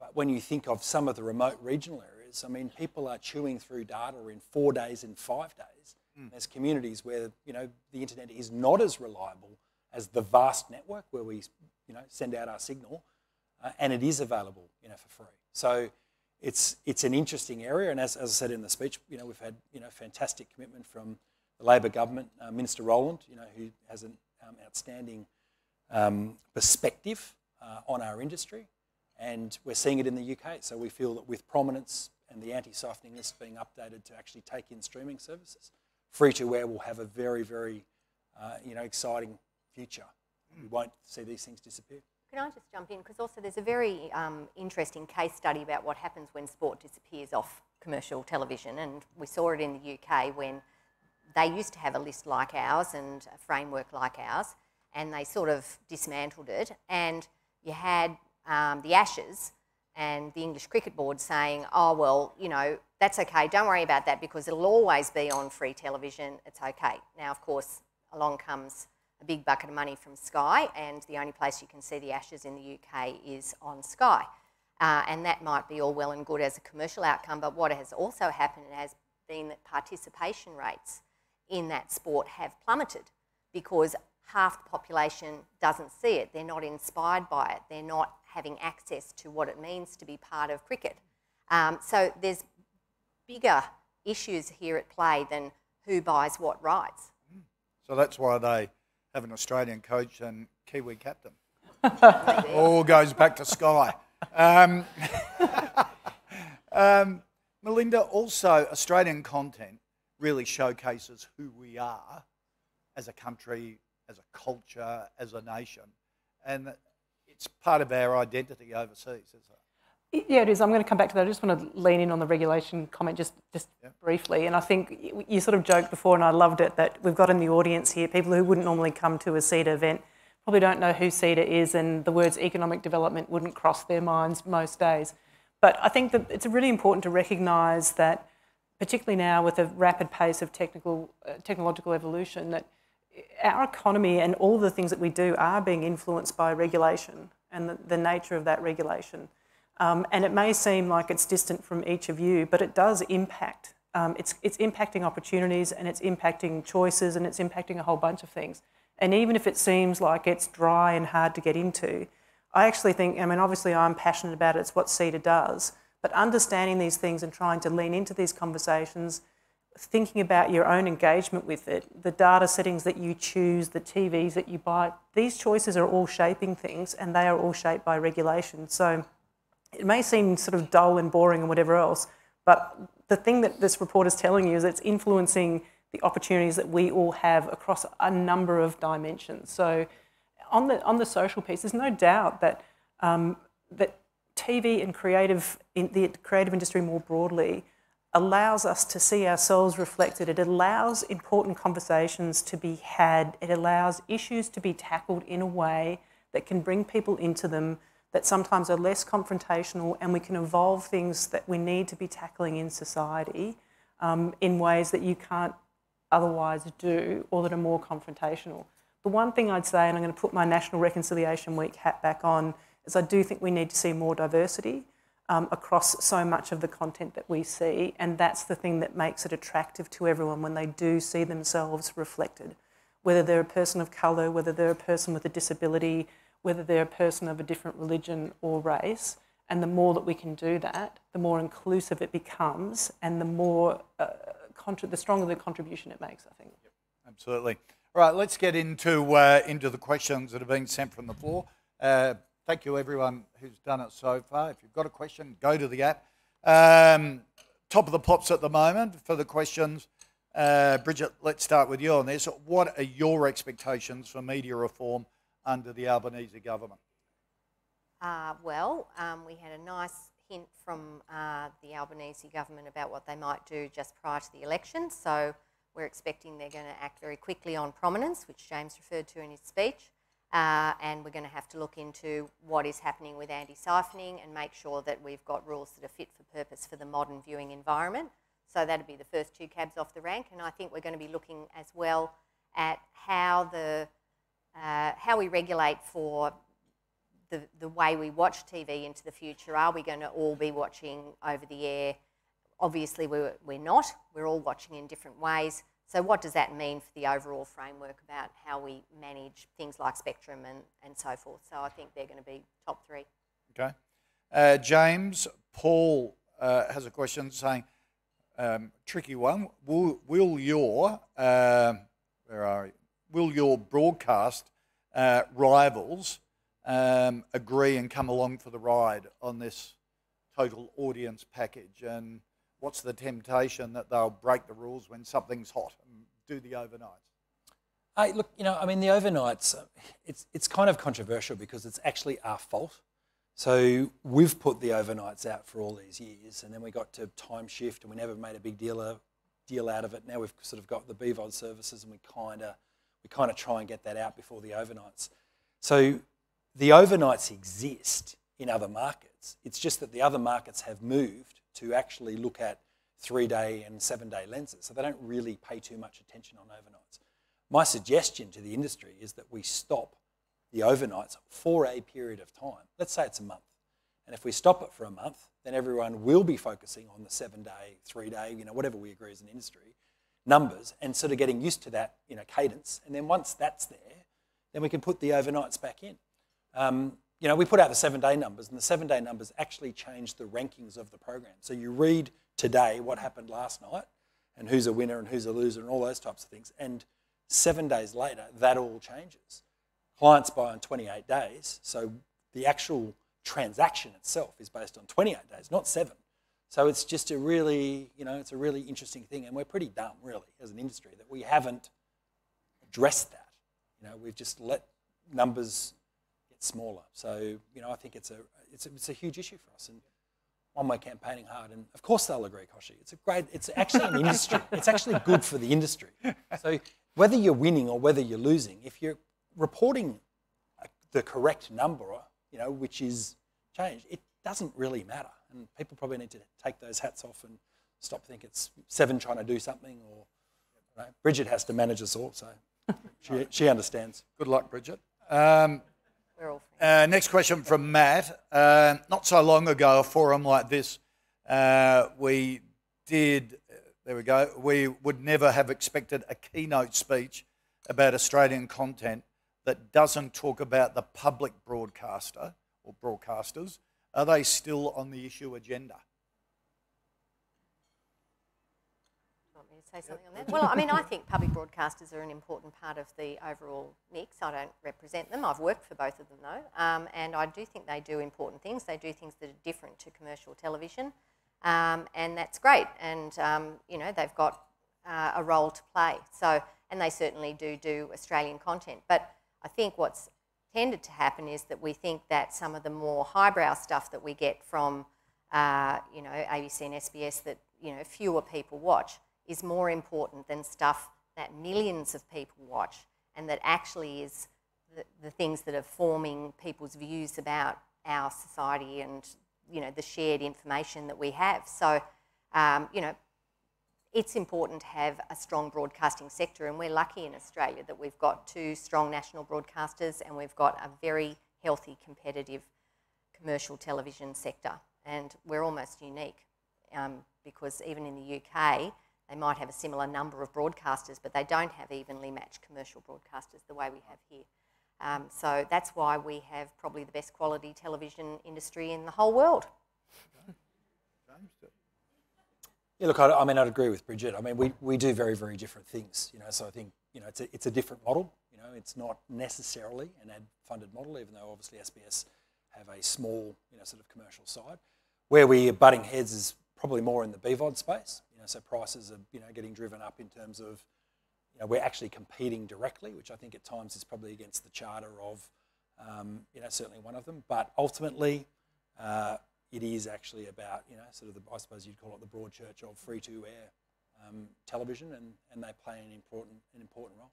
But when you think of some of the remote regional areas, I mean, people are chewing through data in four days, in five days. Mm. There's communities where, you know, the internet is not as reliable as the vast network where we, you know, send out our signal, uh, and it is available, you know, for free. So it's it's an interesting area, and as, as I said in the speech, you know, we've had you know fantastic commitment from the Labor government, uh, Minister Rowland, you know, who has an um, outstanding um, perspective uh, on our industry, and we're seeing it in the UK. So we feel that with prominence and the anti-siphoning list being updated to actually take in streaming services, free to air will have a very, very, uh, you know, exciting future. We won't see these things disappear. Can I just jump in? Because also there's a very um, interesting case study about what happens when sport disappears off commercial television, and we saw it in the UK when they used to have a list like ours and a framework like ours, and they sort of dismantled it. And you had um, the Ashes and the English Cricket Board saying, oh, well, you know, that's okay, don't worry about that because it'll always be on free television, it's okay. Now, of course, along comes a big bucket of money from Sky, and the only place you can see the Ashes in the UK is on Sky. Uh, and that might be all well and good as a commercial outcome, but what has also happened has been that participation rates in that sport have plummeted because half the population doesn't see it. They're not inspired by it. They're not having access to what it means to be part of cricket. Um, so there's bigger issues here at play than who buys what rights. So that's why they have an Australian coach and Kiwi captain. *laughs* All goes back to Sky. Um, *laughs* um, Melinda, also Australian content really showcases who we are as a country, as a culture, as a nation, and it's part of our identity overseas, isn't it? Yeah, it is. I'm going to come back to that. I just want to lean in on the regulation comment just, just yeah. briefly. And I think you sort of joked before, and I loved it, that we've got in the audience here people who wouldn't normally come to a CEDA event probably don't know who CEDA is, and the words economic development wouldn't cross their minds most days. But I think that it's really important to recognise that, particularly now with the rapid pace of technical, uh, technological evolution, that our economy and all the things that we do are being influenced by regulation and the, the nature of that regulation. Um, and it may seem like it's distant from each of you, but it does impact. Um, it's, it's impacting opportunities and it's impacting choices and it's impacting a whole bunch of things. And even if it seems like it's dry and hard to get into, I actually think, I mean, obviously I'm passionate about it, it's what CEDA does, but understanding these things and trying to lean into these conversations, thinking about your own engagement with it, the data settings that you choose, the TVs that you buy, these choices are all shaping things and they are all shaped by regulation. So it may seem sort of dull and boring and whatever else, but the thing that this report is telling you is it's influencing the opportunities that we all have across a number of dimensions. So on the, on the social piece, there's no doubt that, um, that TV and creative, in the creative industry more broadly allows us to see ourselves reflected. It allows important conversations to be had. It allows issues to be tackled in a way that can bring people into them that sometimes are less confrontational and we can evolve things that we need to be tackling in society um, in ways that you can't otherwise do or that are more confrontational. The one thing I'd say, and I'm going to put my National Reconciliation Week hat back on, is I do think we need to see more diversity um, across so much of the content that we see, and that's the thing that makes it attractive to everyone when they do see themselves reflected. Whether they're a person of colour, whether they're a person with a disability, whether they're a person of a different religion or race, and the more that we can do that, the more inclusive it becomes, and the more uh, the stronger the contribution it makes. I think. Yep, absolutely. All right, let's get into, uh, into the questions that have been sent from the floor. Uh, thank you, everyone who's done it so far. If you've got a question, go to the app. Um, top of the pops at the moment for the questions. Uh, Bridget, let's start with you on this. What are your expectations for media reform under the Albanese government? Uh, well, um, we had a nice hint from uh, the Albanese government about what they might do just prior to the election. So we're expecting they're going to act very quickly on prominence, which James referred to in his speech. Uh, and we're going to have to look into what is happening with anti-siphoning and make sure that we've got rules that are fit for purpose for the modern viewing environment. So that'd be the first two cabs off the rank. And I think we're going to be looking as well at how the uh, how we regulate for the, the way we watch TV into the future. Are we going to all be watching over the air Obviously, we're, we're not. We're all watching in different ways. So what does that mean for the overall framework about how we manage things like spectrum and, and so forth? So I think they're going to be top three. Okay. Uh, James, Paul uh, has a question saying, um, tricky one, will, will your, uh, where are you? Will your broadcast uh, rivals um, agree and come along for the ride on this total audience package? And what's the temptation that they'll break the rules when something's hot and do the overnights? Hey, look, you know, I mean, the overnights, uh, it's, it's kind of controversial because it's actually our fault. So we've put the overnights out for all these years, and then we got to time shift, and we never made a big deal of, deal out of it. Now we've sort of got the BVOD services, and we kind of we kind of try and get that out before the overnights. So the overnights exist in other markets. It's just that the other markets have moved to actually look at three day and seven day lenses. So they don't really pay too much attention on overnights. My suggestion to the industry is that we stop the overnights for a period of time. Let's say it's a month. And if we stop it for a month, then everyone will be focusing on the seven day, three day, you know, whatever we agree as an industry, numbers and sort of getting used to that, you know, cadence. And then once that's there, then we can put the overnights back in. Um, you know, we put out the seven day numbers, and the seven day numbers actually changed the rankings of the program. So you read today what happened last night and who's a winner and who's a loser and all those types of things. And Seven days later, that all changes. Clients buy on 28 days, so the actual transaction itself is based on 28 days, not seven. So it's just a really, you know, it's a really interesting thing, and we're pretty dumb, really, as an industry, that we haven't addressed that. You know, we've just let numbers smaller. So, you know, I think it's a, it's a, it's a huge issue for us. And one way campaigning hard, and of course they'll agree, Kochie. It's a great, it's actually an industry. *laughs* It's actually good for the industry. So whether you're winning or whether you're losing, if you're reporting the correct number, you know, which is changed, it doesn't really matter. And people probably need to take those hats off and stop thinking it's Seven trying to do something or you know, Bridget has to manage us all, so she, she understands. Good luck, Bridget. Um, We're all uh, next question from Matt. Uh, not so long ago, a forum like this, uh, we did, there we go, we would never have expected a keynote speech about Australian content that doesn't talk about the public broadcaster or broadcasters. Are they still on the issue agenda? Say something on that? Well, I mean, I think public broadcasters are an important part of the overall mix. I don't represent them. I've worked for both of them though, um, and I do think they do important things. They do things that are different to commercial television, um, and that's great. And um, you know, they've got uh, a role to play. So, and they certainly do do Australian content. But I think what's tended to happen is that we think that some of the more highbrow stuff that we get from, uh, you know, ABC and SBS that you know fewer people watch is more important than stuff that millions of people watch and that actually is the, the things that are forming people's views about our society and you know the shared information that we have. So, um, you know, it's important to have a strong broadcasting sector, and we're lucky in Australia that we've got two strong national broadcasters and we've got a very healthy, competitive commercial television sector. And we're almost unique um, because even in the UK, they might have a similar number of broadcasters, but they don't have evenly matched commercial broadcasters the way we have here. Um, so that's why we have probably the best quality television industry in the whole world. Yeah, look, I, I, mean, I'd agree with Bridget. I mean, we, we do very, very different things, you know, so I think, you know, it's a, it's a different model. You know, it's not necessarily an ad-funded model, even though obviously SBS have a small, you know, sort of commercial side. Where we are butting heads is probably more in the BVOD space, you know, so prices are, you know, getting driven up in terms of, you know, we're actually competing directly, which I think at times is probably against the charter of, um, you know, certainly one of them. But ultimately, uh, it is actually about, you know, sort of the, I suppose you'd call it the broad church of free to air um, television, and, and they play an important, an important role.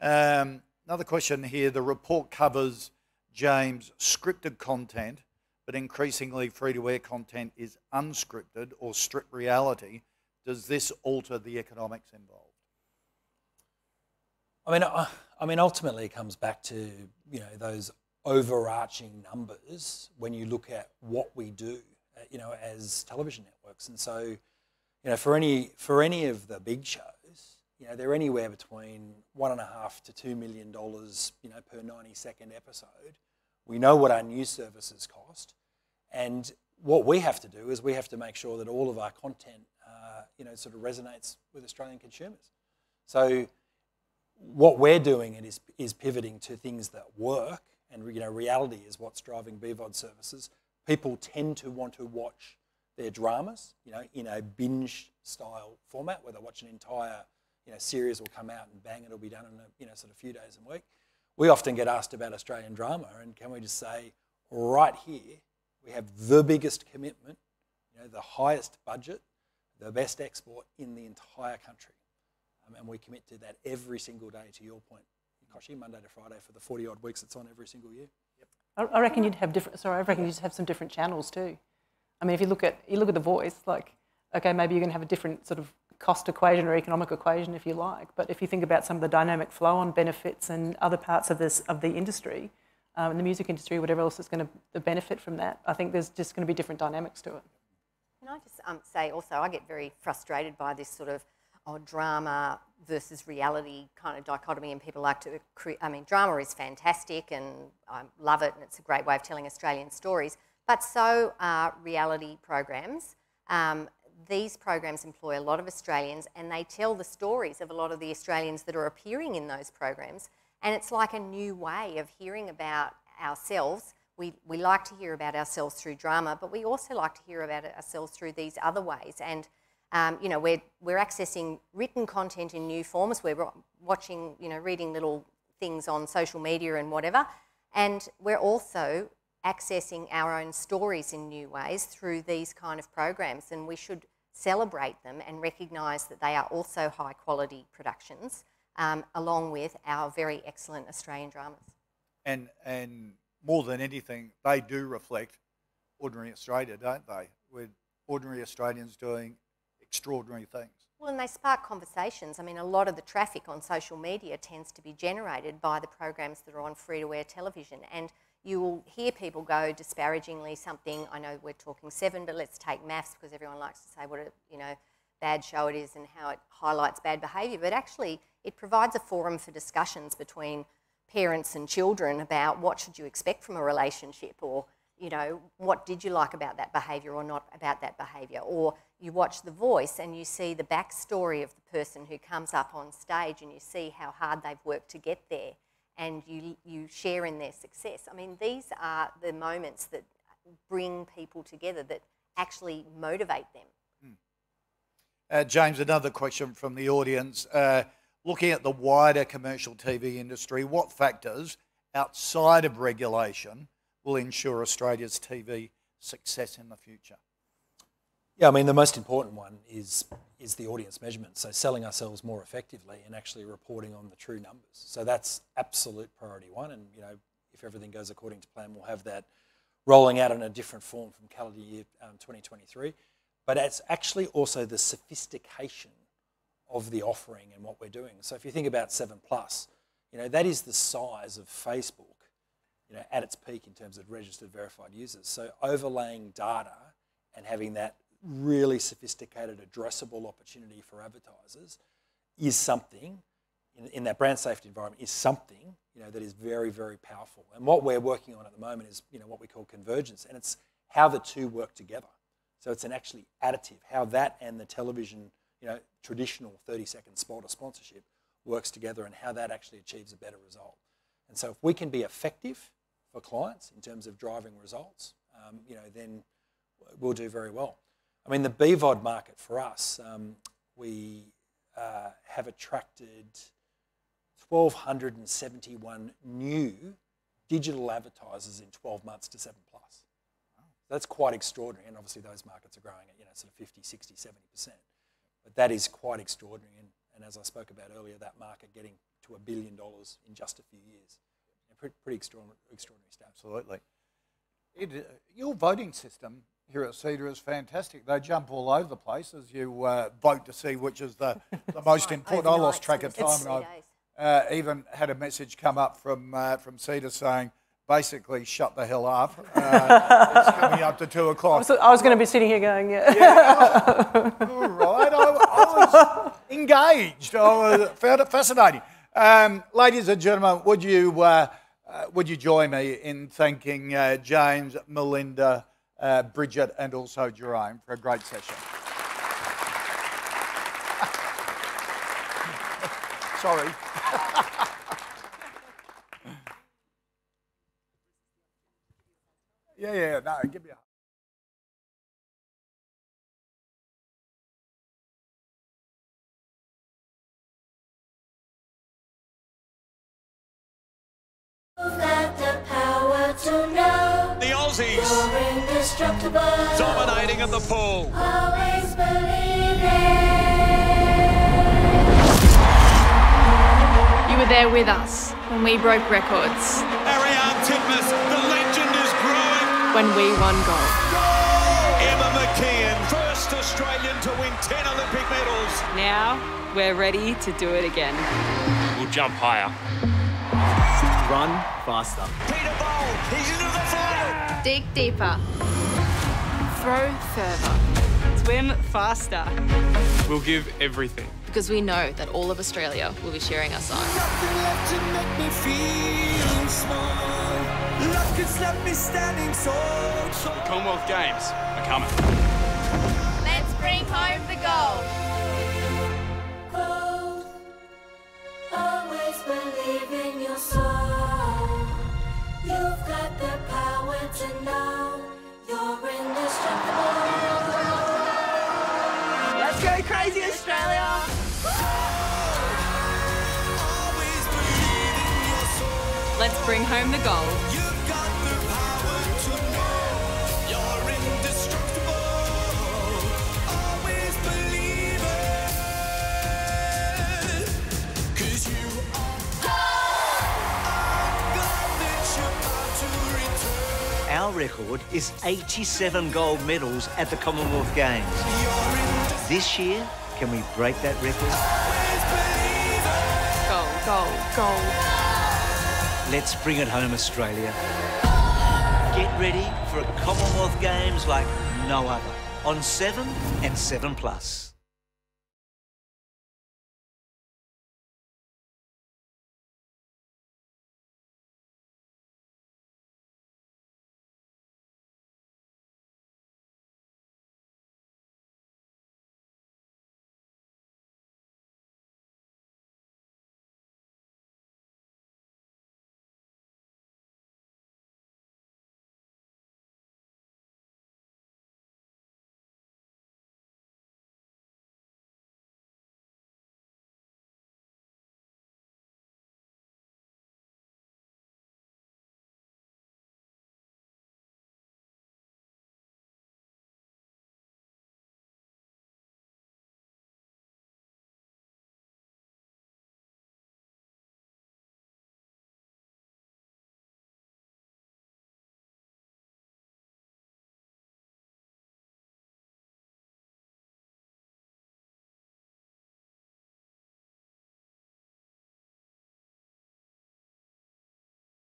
Okay. Um, another question here the report covers, James, scripted content, but increasingly free to air content is unscripted or stripped reality. Does this alter the economics involved? I mean, I, I mean, ultimately, it comes back to you know those overarching numbers when you look at what we do, uh, you know, as television networks. And so, you know, for any for any of the big shows, you know, they're anywhere between one and a half to two million dollars, you know, per ninety second episode. We know what our news services cost, and what we have to do is we have to make sure that all of our content, uh, you know, sort of resonates with Australian consumers. So, what we're doing is is pivoting to things that work and you know, reality is what's driving BVOD services. People tend to want to watch their dramas, you know, in a binge style format, where they watch an entire, you know, series will come out and bang, it'll be done in a, you know, sort of few days a week. We often get asked about Australian drama, and can we just say, right here, we have the biggest commitment, you know, the highest budget, the best export in the entire country. Um, and we commit to that every single day, to your point. Kochie, Monday to Friday for the 40 odd weeks it's on every single year. Yep. I, reckon you'd have different, sorry, I reckon you'd have some different channels too. I mean, if you look at, you look at the voice, like, okay, maybe you're going to have a different sort of cost equation or economic equation if you like, but if you think about some of the dynamic flow on benefits and other parts of this, of the industry, um, in the music industry, whatever else is going to benefit from that, I think there's just going to be different dynamics to it. Can I just um, say also, I get very frustrated by this sort of oh, drama versus reality kind of dichotomy, and people like to. I mean, drama is fantastic, and I love it, and it's a great way of telling Australian stories. But so are reality programs. Um, these programs employ a lot of Australians and they tell the stories of a lot of the Australians that are appearing in those programs. And it's like a new way of hearing about ourselves. We, we like to hear about ourselves through drama, but we also like to hear about ourselves through these other ways. And um, you know, we're, we're accessing written content in new forms. We're watching, you know, reading little things on social media and whatever. And we're also accessing our own stories in new ways through these kind of programs. And we should celebrate them and recognise that they are also high quality productions, um, along with our very excellent Australian dramas. And, and more than anything, they do reflect ordinary Australia, don't they? With ordinary Australians doing extraordinary things. Well, and they spark conversations. I mean, a lot of the traffic on social media tends to be generated by the programs that are on free to air television. And you will hear people go disparagingly something. I know we're talking seven, but let's take MAFS because everyone likes to say what a you know bad show it is and how it highlights bad behaviour. But actually, it provides a forum for discussions between parents and children about what should you expect from a relationship or you know, what did you like about that behaviour or not about that behaviour? Or you watch The Voice and you see the backstory of the person who comes up on stage and you see how hard they've worked to get there and you, you share in their success. I mean, these are the moments that bring people together that actually motivate them. Hmm. Uh, James, another question from the audience. Uh, looking at the wider commercial TV industry, what factors outside of regulation will ensure Australia's TV success in the future? Yeah, I mean, the most important one is, is the audience measurement. So selling ourselves more effectively and actually reporting on the true numbers. So that's absolute priority one. And, you know, if everything goes according to plan, we'll have that rolling out in a different form from calendar year um, 2023. But it's actually also the sophistication of the offering and what we're doing. So if you think about 7 Plus, you know, that is the size of Facebook you know, at its peak in terms of registered verified users. So overlaying data and having that really sophisticated addressable opportunity for advertisers is something in, in, that brand safety environment is something you know that is very very powerful. And what we're working on at the moment is you know what we call convergence and it's how the two work together. So it's an actually additive how that and the television you know traditional 30 second spot or sponsorship works together and how that actually achieves a better result. And so if we can be effective for clients in terms of driving results, um, you know, then we'll do very well. I mean, the BVOD market for us, um, we uh, have attracted 1,271 new digital advertisers in 12 months to 7 Plus. That's quite extraordinary, and obviously those markets are growing at you know sort of 50, 60, 70 percent. But that is quite extraordinary, and, and as I spoke about earlier, that market getting to a billion dollars in just a few years pretty, pretty extraordinary, extraordinary stuff. Absolutely. It, uh, your voting system here at CEDA is fantastic. They jump all over the place as you uh, vote to see which is the, *laughs* the most important. I lost track of time. And I uh, even had a message come up from, uh, from CEDA saying, basically shut the hell up. Uh, *laughs* it's coming up to two o'clock. I was, was going to be sitting here going, yeah. yeah all right. I, I, was engaged. I found it fascinating. Um, ladies and gentlemen, would you uh, uh, would you join me in thanking uh, James, Melinda, uh, Bridget, and also Jerome for a great session? *laughs* Sorry. *laughs* yeah, yeah, no, give me a The Aussies dominating at the pool. You were there with us when we broke records. Ariarne Titmus, the legend is growing. When we won gold. Emma McKeon, first Australian to win 10 Olympic medals. Now we're ready to do it again. We'll jump higher. Run faster. Peter Bol, he's into the final. Dig deeper. Throw further. Swim faster. We'll give everything. Because we know that all of Australia will be cheering us on. The Commonwealth Games are coming. Let's bring home the gold. Gold. Always believe in your soul. Let's go crazy, Australia! Let's bring home the gold. Record is 87 gold medals at the Commonwealth Games. This year, can we break that record? Gold, gold, gold. Let's bring it home, Australia. Get ready for a Commonwealth Games like no other on 7 and 7 Plus.